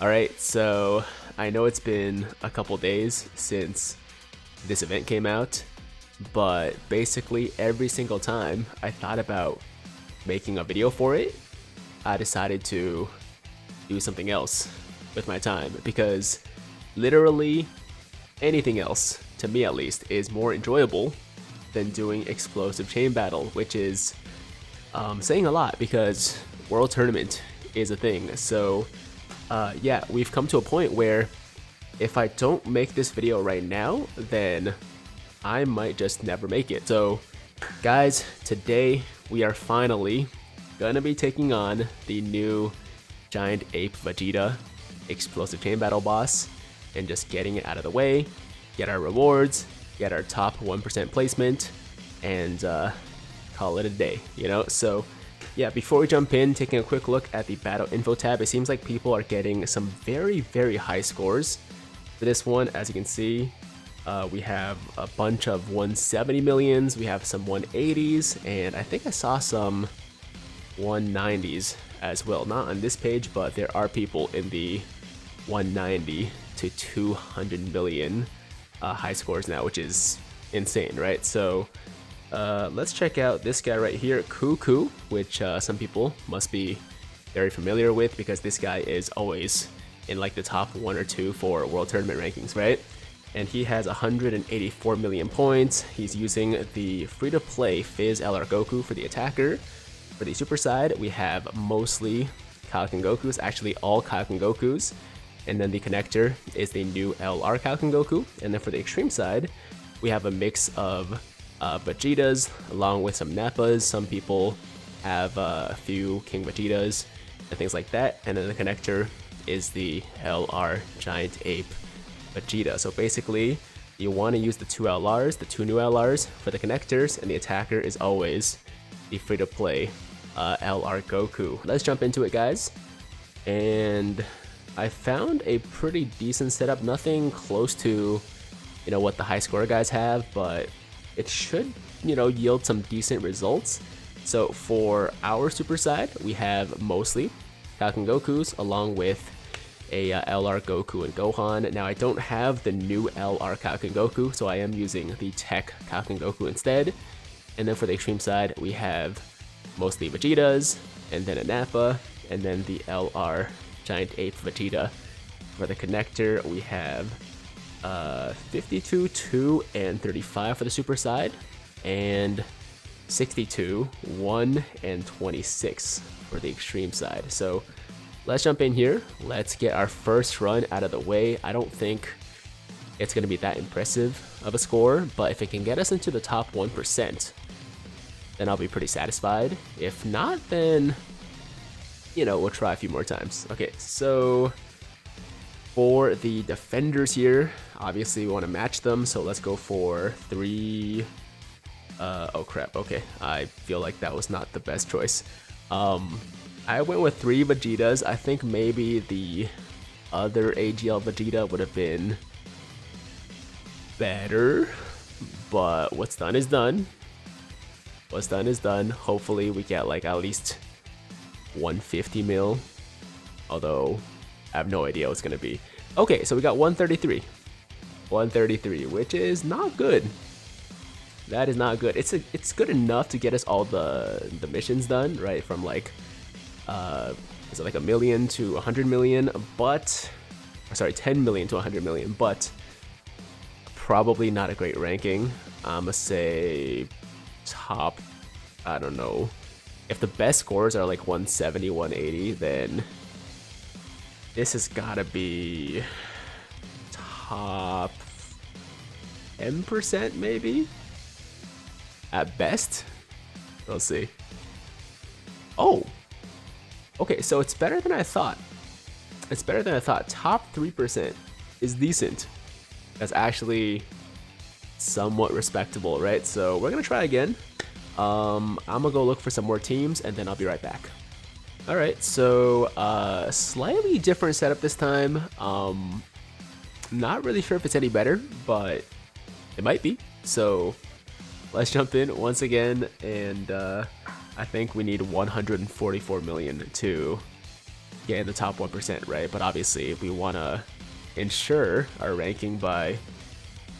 Alright, so I know it's been a couple days since this event came out, but basically every single time I thought about making a video for it, I decided to do something else with my time because literally anything else, to me at least, is more enjoyable than doing explosive chain battle, which is um, saying a lot because World Tournament is a thing. So uh, yeah, we've come to a point where if I don't make this video right now, then I might just never make it. So guys, today we are finally gonna be taking on the new Giant Ape Vegeta Explosive Chain Battle boss and just getting it out of the way, get our rewards, get our top 1% placement, and uh, call it a day, you know? So yeah, before we jump in, taking a quick look at the battle info tab, it seems like people are getting some very, very high scores for this one. As you can see, uh, we have a bunch of 170 millions, we have some 180s, and I think I saw some 190s as well. Not on this page, but there are people in the 190 to 200 million uh, high scores now, which is insane, right? So uh, let's check out this guy right here, Cuckoo, which uh, some people must be very familiar with because this guy is always in like the top one or two for World Tournament rankings, right? And he has 184 million points. He's using the free-to-play Fizz LR Goku for the attacker. For the super side, we have mostly Kaioken Gokus, actually all Kaioken Gokus. And then the connector is the new LR Kaioken Goku. And then for the extreme side, we have a mix of uh, Vegetas along with some Nappas. Some people have uh, a few King Vegetas and things like that. And then the connector is the LR Giant Ape Vegeta. So basically, you want to use the two LRs, the two new LRs for the connectors, and the attacker is always the free-to-play uh, LR Goku. Let's jump into it, guys. And I found a pretty decent setup. Nothing close to, you know, what the high score guys have, but it should, you know, yield some decent results. So for our super side, we have mostly Kaioken Gokus along with a uh, LR Goku and Gohan. Now I don't have the new LR Kaioken Goku, so I am using the Tech Kaioken Goku instead. And then for the extreme side, we have mostly Vegetas, and then a Nappa, and then the LR Giant Ape Vegeta. For the connector, we have uh, 52, 2, and 35 for the super side, and 62, 1, and 26 for the extreme side. So let's jump in here. Let's get our first run out of the way. I don't think it's going to be that impressive of a score, but if it can get us into the top 1%, then I'll be pretty satisfied. If not, then, you know, we'll try a few more times. Okay, so for the defenders here, obviously we want to match them, so let's go for three... Uh, oh crap, okay, I feel like that was not the best choice. Um, I went with three Vegetas, I think maybe the other AGL Vegeta would have been better, but what's done is done. What's done is done. Hopefully we get like at least 150 mil, although I have no idea what's going to be. Okay, so we got 133. 133, which is not good. That is not good. It's a, it's good enough to get us all the the missions done, right? From like, uh, is it like a million to 100 million? But, sorry, 10 million to 100 million. But probably not a great ranking. I'ma say top. I don't know. If the best scores are like 170, 180, then this has got to be top 10% maybe? At best? Let's see. Oh! Okay, so it's better than I thought. It's better than I thought. Top 3% is decent. That's actually somewhat respectable, right? So we're gonna try again. Um, I'm gonna go look for some more teams and then I'll be right back. Alright, so uh, slightly different setup this time. Um, not really sure if it's any better, but it might be. So let's jump in once again, and uh, I think we need 144 million to get in the top 1%, right? But obviously, we want to ensure our ranking by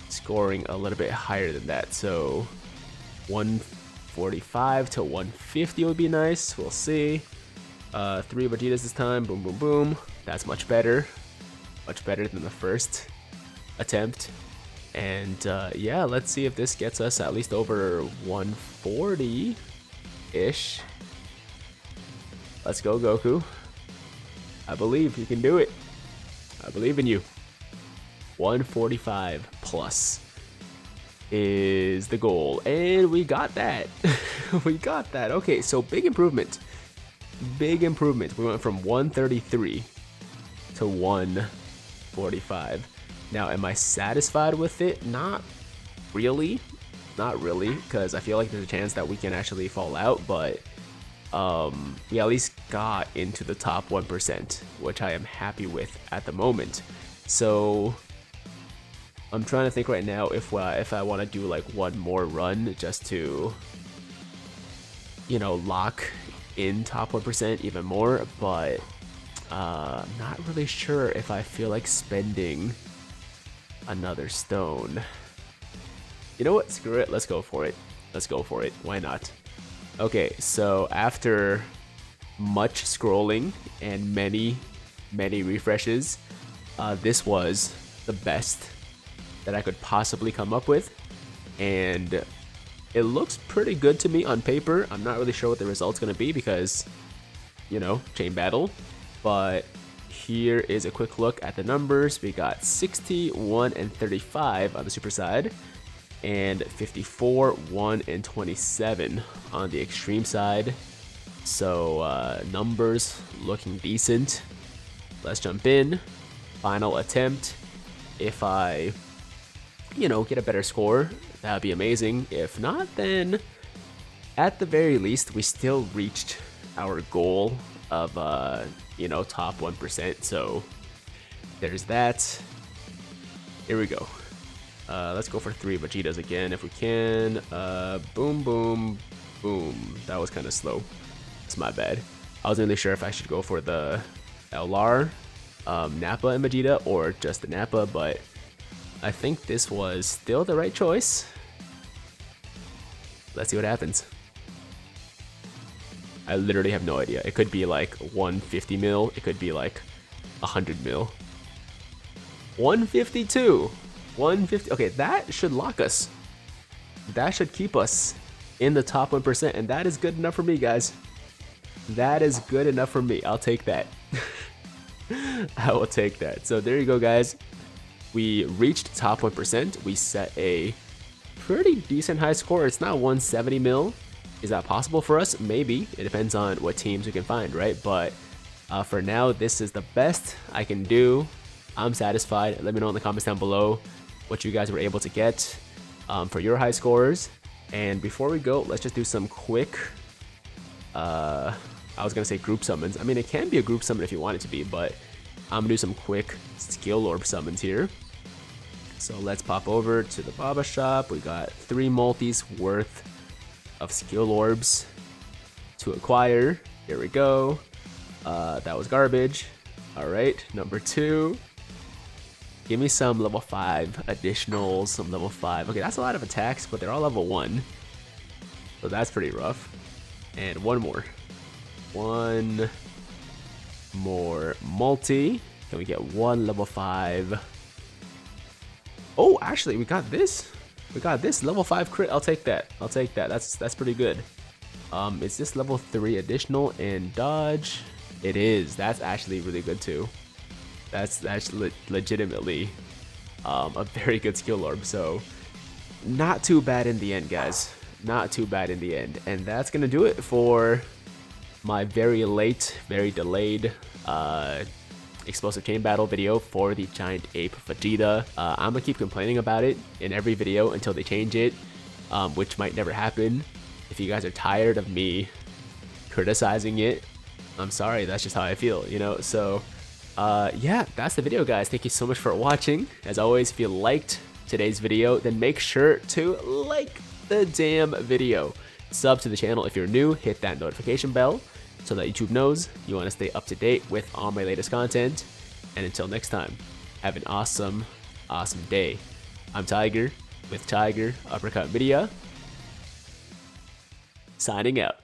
scoring a little bit higher than that. So 145 to 150 would be nice. We'll see. Uh, three Vegetas this time. Boom, boom, boom. That's much better. Much better than the first attempt. And uh, yeah, let's see if this gets us at least over 140-ish. Let's go, Goku. I believe you can do it. I believe in you. 145 plus is the goal. And we got that. we got that. Okay, so big improvement. Big improvement. We went from 133 to 145. Now, am I satisfied with it? Not really. Not really, because I feel like there's a chance that we can actually fall out, but um, we at least got into the top 1%, which I am happy with at the moment. So I'm trying to think right now if uh, if I want to do like one more run just to, you know, lock in top 1% even more, but uh, I'm not really sure if I feel like spending another stone. You know what? Screw it. Let's go for it. Let's go for it. Why not? Okay, so after much scrolling and many, many refreshes, uh, this was the best that I could possibly come up with. And it looks pretty good to me on paper. I'm not really sure what the result's going to be because, you know, chain battle. But here is a quick look at the numbers. We got 61 and 35 on the super side and 54, 1, and 27 on the extreme side. So uh, numbers looking decent. Let's jump in. Final attempt. If I, you know, get a better score, that would be amazing. If not, then at the very least, we still reached our goal of, uh, you know, top 1%. So there's that. Here we go. Uh, let's go for three Vegetas again if we can. Uh, boom, boom, boom. That was kind of slow. It's my bad. I wasn't really sure if I should go for the LR, um, Nappa and Vegeta, or just the Nappa, but I think this was still the right choice. Let's see what happens. I literally have no idea. It could be like 150 mil. It could be like 100 mil. 152. 150. Okay, that should lock us. That should keep us in the top 1%, and that is good enough for me, guys. That is good enough for me. I'll take that. I will take that. So there you go, guys. We reached top 1%. We set a pretty decent high score. It's not 170 mil. Is that possible for us? Maybe. It depends on what teams we can find, right? But uh, for now, this is the best I can do. I'm satisfied. Let me know in the comments down below what you guys were able to get um, for your high scores. And before we go, let's just do some quick, uh, I was going to say group summons. I mean, it can be a group summon if you want it to be, but I'm going to do some quick skill orb summons here. So let's pop over to the Baba shop. We got three multis worth of skill orbs to acquire. Here we go. Uh, that was garbage. All right, number two. Give me some level 5 additional, some level 5. Okay, that's a lot of attacks, but they're all level 1. So that's pretty rough. And one more. One more multi. Can we get one level 5? Oh, actually, we got this. We got this level 5 crit. I'll take that. I'll take that. That's that's pretty good. Um, is this level 3 additional and dodge? It is. That's actually really good too. That's that's le legitimately um, a very good skill orb. So not too bad in the end, guys. Not too bad in the end. And that's gonna do it for my very late, very delayed uh, explosive chain battle video for the giant ape Vegeta. Uh, I'm gonna keep complaining about it in every video until they change it, um, which might never happen. If you guys are tired of me criticizing it, I'm sorry, that's just how I feel, you know? So uh, yeah, that's the video, guys. Thank you so much for watching. As always, if you liked today's video, then make sure to like the damn video. Sub to the channel if you're new, hit that notification bell. So that YouTube knows you want to stay up to date with all my latest content. And until next time, have an awesome, awesome day. I'm Tiger with Tiger Uppercut Media, signing out.